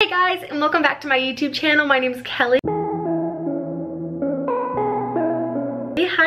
Hey guys, and welcome back to my YouTube channel. My name is Kelly.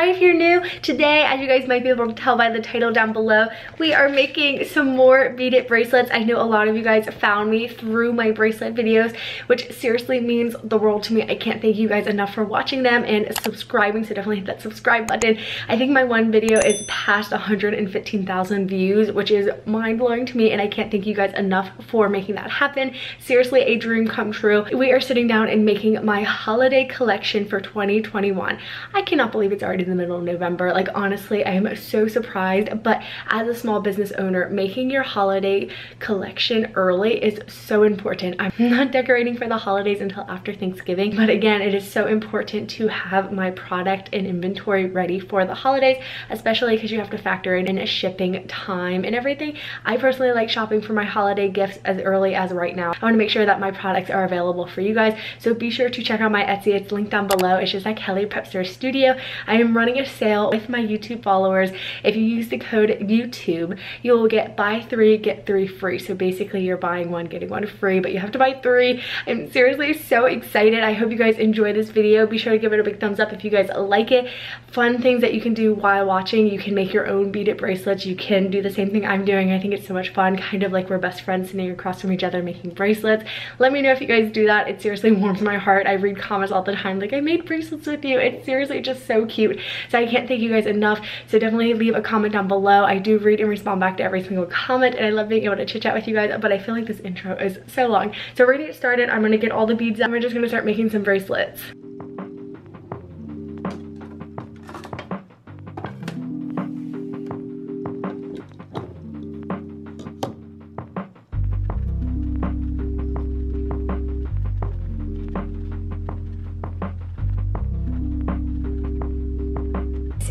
Hi if you're new. Today, as you guys might be able to tell by the title down below, we are making some more bead it bracelets. I know a lot of you guys found me through my bracelet videos, which seriously means the world to me. I can't thank you guys enough for watching them and subscribing, so definitely hit that subscribe button. I think my one video is past 115,000 views, which is mind-blowing to me, and I can't thank you guys enough for making that happen. Seriously, a dream come true. We are sitting down and making my holiday collection for 2021. I cannot believe it's already the middle of November. Like honestly, I am so surprised. But as a small business owner, making your holiday collection early is so important. I'm not decorating for the holidays until after Thanksgiving. But again, it is so important to have my product and inventory ready for the holidays, especially because you have to factor in a shipping time and everything. I personally like shopping for my holiday gifts as early as right now. I want to make sure that my products are available for you guys. So be sure to check out my Etsy. It's linked down below. It's just like Kelly Prepster Studio. I am running a sale with my YouTube followers. If you use the code YouTube, you will get buy three, get three free. So basically you're buying one, getting one free, but you have to buy three. I'm seriously so excited. I hope you guys enjoy this video. Be sure to give it a big thumbs up if you guys like it. Fun things that you can do while watching. You can make your own bead it bracelets. You can do the same thing I'm doing. I think it's so much fun, kind of like we're best friends sitting across from each other making bracelets. Let me know if you guys do that. It seriously warms my heart. I read comments all the time like, I made bracelets with you. It's seriously just so cute. So I can't thank you guys enough. So definitely leave a comment down below. I do read and respond back to every single comment and I love being able to chit chat with you guys, but I feel like this intro is so long. So we're gonna get started. I'm gonna get all the beads. We're just gonna start making some bracelets.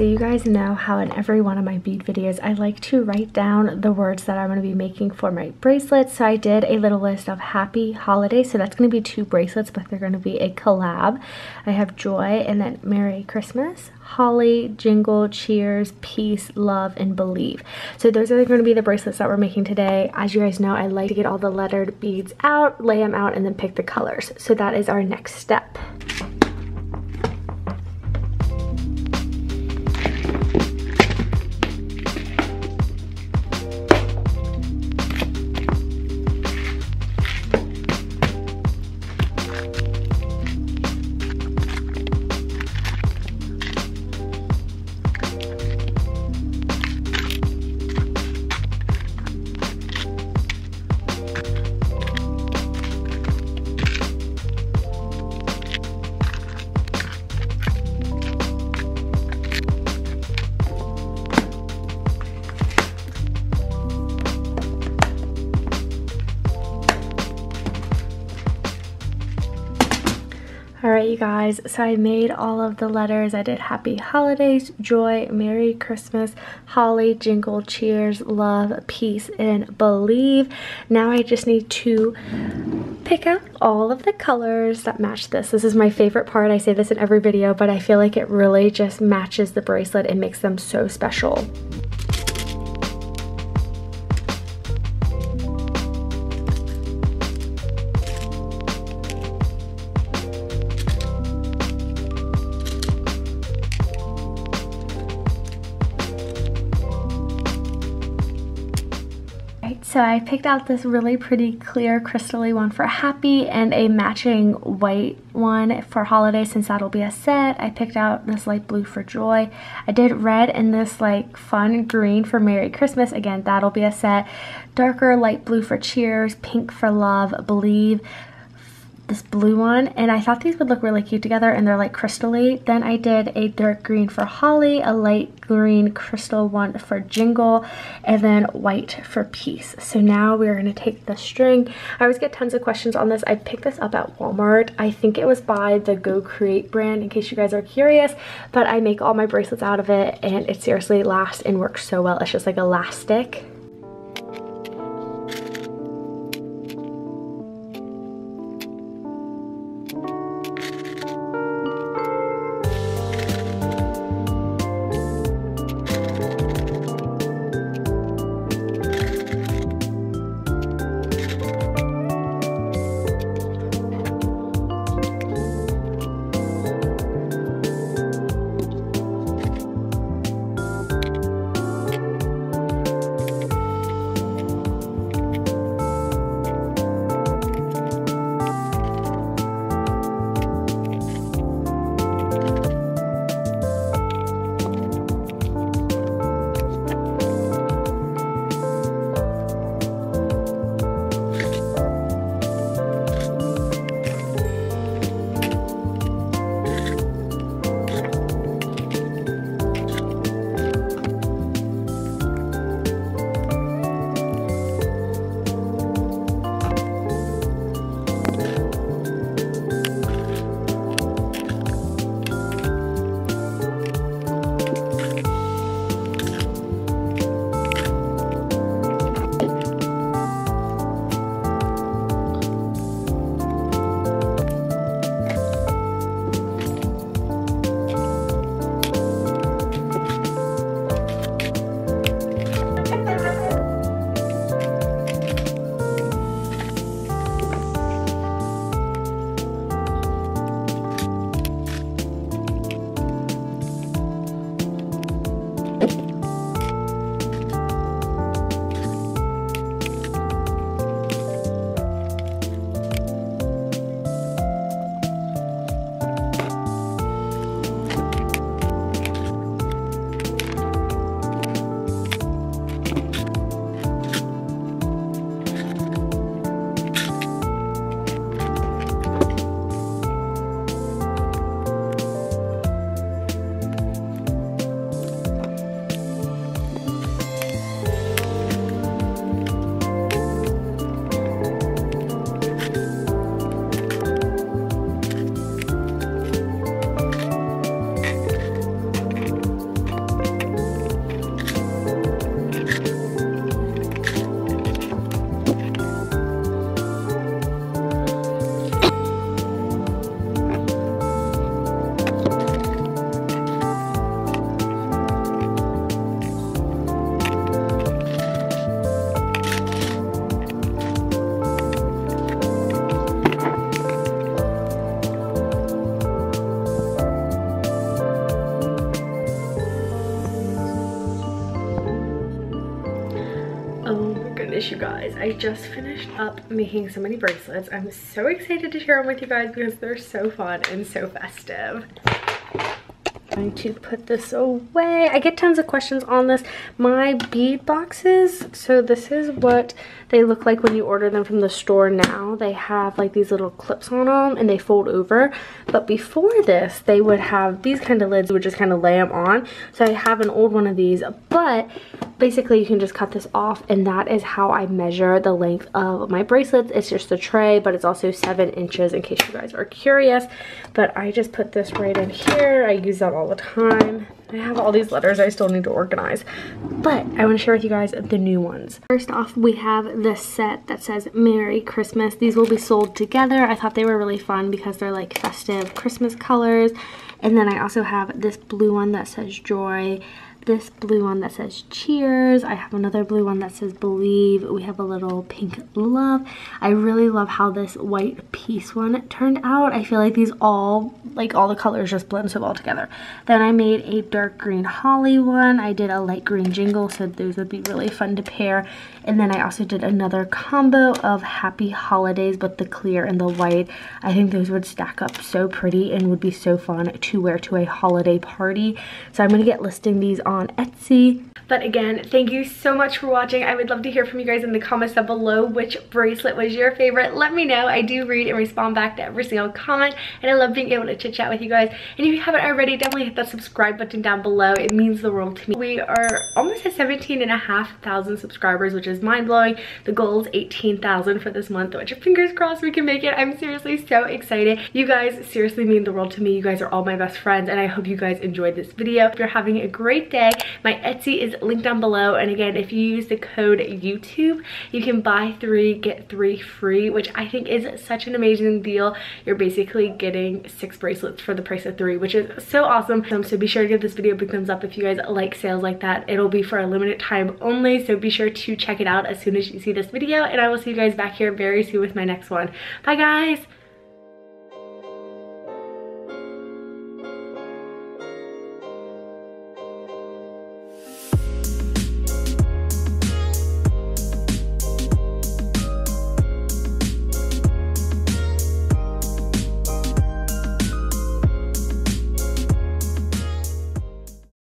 So you guys know how in every one of my bead videos I like to write down the words that I'm going to be making for my bracelets. So I did a little list of happy holidays. So that's going to be two bracelets but they're going to be a collab. I have joy and then Merry Christmas, holly, jingle, cheers, peace, love, and believe. So those are going to be the bracelets that we're making today. As you guys know, I like to get all the lettered beads out, lay them out, and then pick the colors. So that is our next step. Alright you guys, so I made all of the letters. I did happy holidays, joy, merry Christmas, holly, jingle, cheers, love, peace, and believe. Now I just need to pick out all of the colors that match this. This is my favorite part. I say this in every video, but I feel like it really just matches the bracelet and makes them so special. So I picked out this really pretty clear crystally one for happy and a matching white one for holiday since that'll be a set. I picked out this light blue for joy. I did red and this like fun green for Merry Christmas. Again, that'll be a set. Darker light blue for cheers, pink for love, believe, this blue one and I thought these would look really cute together and they're like crystally. Then I did a dark green for Holly, a light green crystal one for Jingle, and then white for Peace. So now we're going to take the string. I always get tons of questions on this. I picked this up at Walmart. I think it was by the Go Create brand in case you guys are curious, but I make all my bracelets out of it and it seriously lasts and works so well. It's just like elastic. Guys, I just finished up making so many bracelets. I'm so excited to share them with you guys because they're so fun and so festive going to put this away. I get tons of questions on this. My bead boxes, so this is what they look like when you order them from the store now. They have like these little clips on them and they fold over. But before this, they would have these kind of lids, you would just kind of lay them on. So I have an old one of these, but basically you can just cut this off and that is how I measure the length of my bracelets. It's just a tray, but it's also seven inches in case you guys are curious. But I just put this right in here. I use that all the time. I have all these letters I still need to organize. But I want to share with you guys the new ones. First off, we have this set that says Merry Christmas. These will be sold together. I thought they were really fun because they're like festive Christmas colors. And then I also have this blue one that says Joy this blue one that says cheers. I have another blue one that says believe. We have a little pink love. I really love how this white peace one turned out. I feel like these all, like all the colors just blend so well together. Then I made a dark green holly one. I did a light green jingle, so those would be really fun to pair. And then I also did another combo of happy holidays, but the clear and the white. I think those would stack up so pretty and would be so fun to wear to a holiday party. So I'm gonna get listing these on Etsy. But again, thank you so much for watching. I would love to hear from you guys in the comments down below which bracelet was your favorite. Let me know. I do read and respond back to every single comment and I love being able to chit chat with you guys. And if you haven't already, definitely hit that subscribe button down below. It means the world to me. We are almost at 17 and a half thousand subscribers, which is mind-blowing. The goal is 18,000 for this month, which fingers crossed we can make it. I'm seriously so excited. You guys seriously mean the world to me. You guys are all my best friends and I hope you guys enjoyed this video. If you're having a great day, my Etsy is linked down below. And again, if you use the code YouTube, you can buy three, get three free, which I think is such an amazing deal. You're basically getting six bracelets for the price of three, which is so awesome. Um, so be sure to give this video a big thumbs up if you guys like sales like that. It'll be for a limited time only, so be sure to check it out as soon as you see this video. And I will see you guys back here very soon with my next one. Bye guys!